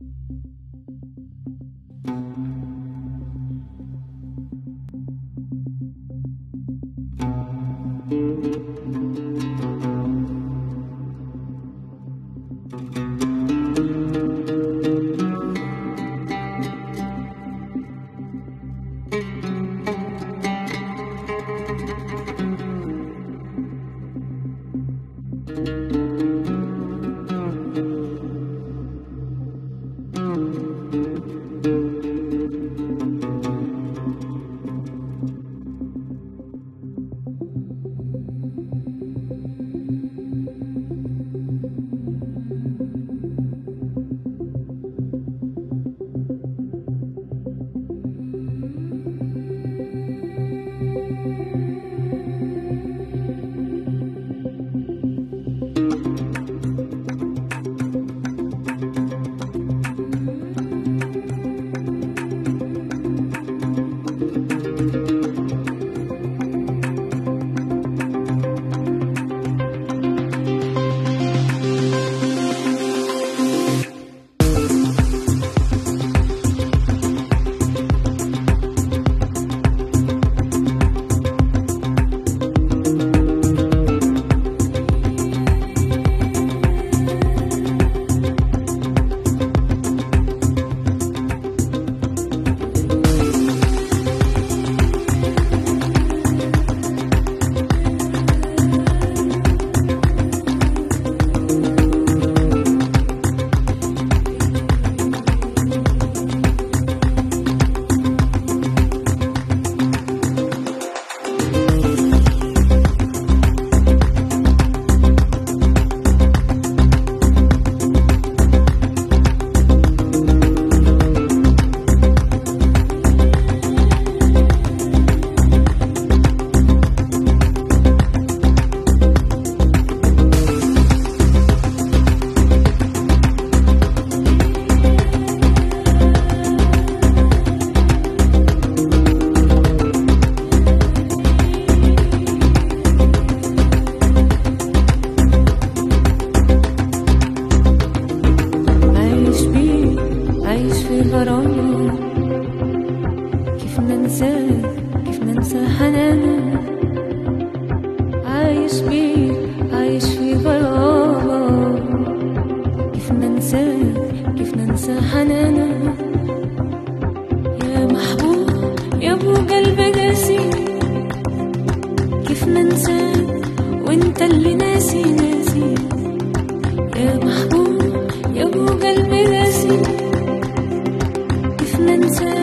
thank you. عايش غرامه كيف ننساه كيف ننسى حنانه عايش بيه عايش في غرامه كيف ننساه كيف ننسى حنانه يا محبوب يا ابو قلب قاسي كيف ننساك وانت اللي ناسي ناسي؟ يا محبوب يا ابو قلبي ناسي. into